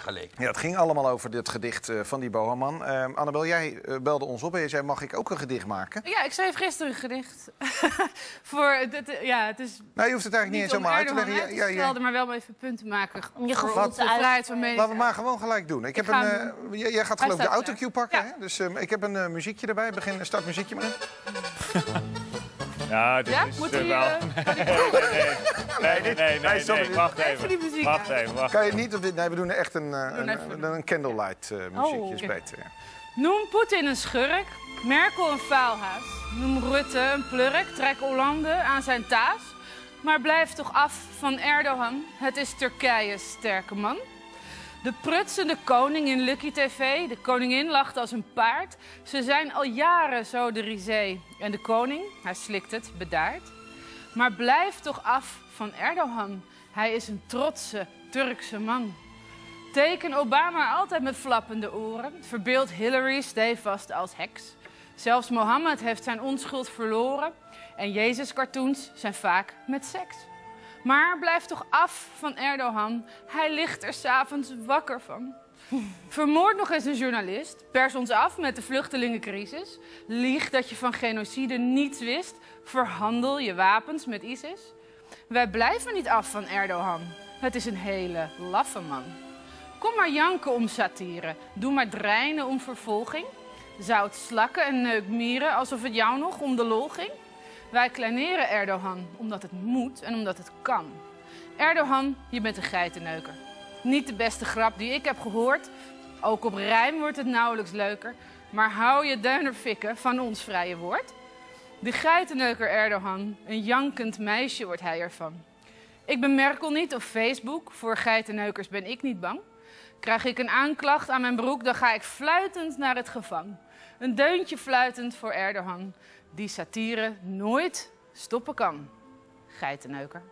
geleken. Ja, het ging allemaal over dit gedicht eh, van die Bohaman. Uh, Annabel, jij eh, belde ons op en je zei, mag ik ook een gedicht maken? Ja, ik schreef gisteren een gedicht. Voor dit, ja, het is nou, je hoeft het eigenlijk niet eens helemaal uit te leggen. Ja, ja, ja. maar wel even punten maken. Je gevoel van mening. Laten we maar gewoon gelijk doen. Ik, heb een, uh, jij gaat geloof ik de autocue pakken, hè? Dus uh, ik heb een uh, muziekje erbij. Begin, start muziekje maar. Ja, dit ja? is Moet uh, wel... nee, nee, nee, nee, nee, nee, wacht even. die muziek wacht even, wacht Kan je niet op dit... Nee, we doen echt een, uh, een, een, een, candlelight uh, muziekje, oh, is beter. Ja. Noem Poetin een schurk, Merkel een faalhaas. Noem Rutte een plurk, trek Hollande aan zijn taas. Maar blijf toch af van Erdogan, het is Turkije's sterke man. De prutsende koning in Lucky TV. De koningin lacht als een paard. Ze zijn al jaren zo de risée. En de koning, hij slikt het, bedaard. Maar blijf toch af van Erdogan. Hij is een trotse Turkse man. Teken Obama altijd met flappende oren. Verbeeld Hillary stevast als heks. Zelfs Mohammed heeft zijn onschuld verloren. En Jezus-cartoons zijn vaak met seks. Maar blijf toch af van Erdogan. Hij ligt er s'avonds wakker van. Vermoord nog eens een journalist. Pers ons af met de vluchtelingencrisis. Lieg dat je van genocide niets wist. Verhandel je wapens met ISIS. Wij blijven niet af van Erdogan. Het is een hele laffe man. Kom maar janken om satire. Doe maar dreinen om vervolging. Zout slakken en neuk mieren alsof het jou nog om de lol ging. Wij kleineren Erdogan omdat het moet en omdat het kan. Erdogan, je bent een geitenneuker. Niet de beste grap die ik heb gehoord. Ook op rijm wordt het nauwelijks leuker. Maar hou je duinerfikken van ons vrije woord. De geitenneuker Erdogan, een jankend meisje wordt hij ervan. Ik ben Merkel niet of Facebook, voor geitenneukers ben ik niet bang. Krijg ik een aanklacht aan mijn broek, dan ga ik fluitend naar het gevang. Een deuntje fluitend voor Erdogan die satire nooit stoppen kan. Geitenneuker.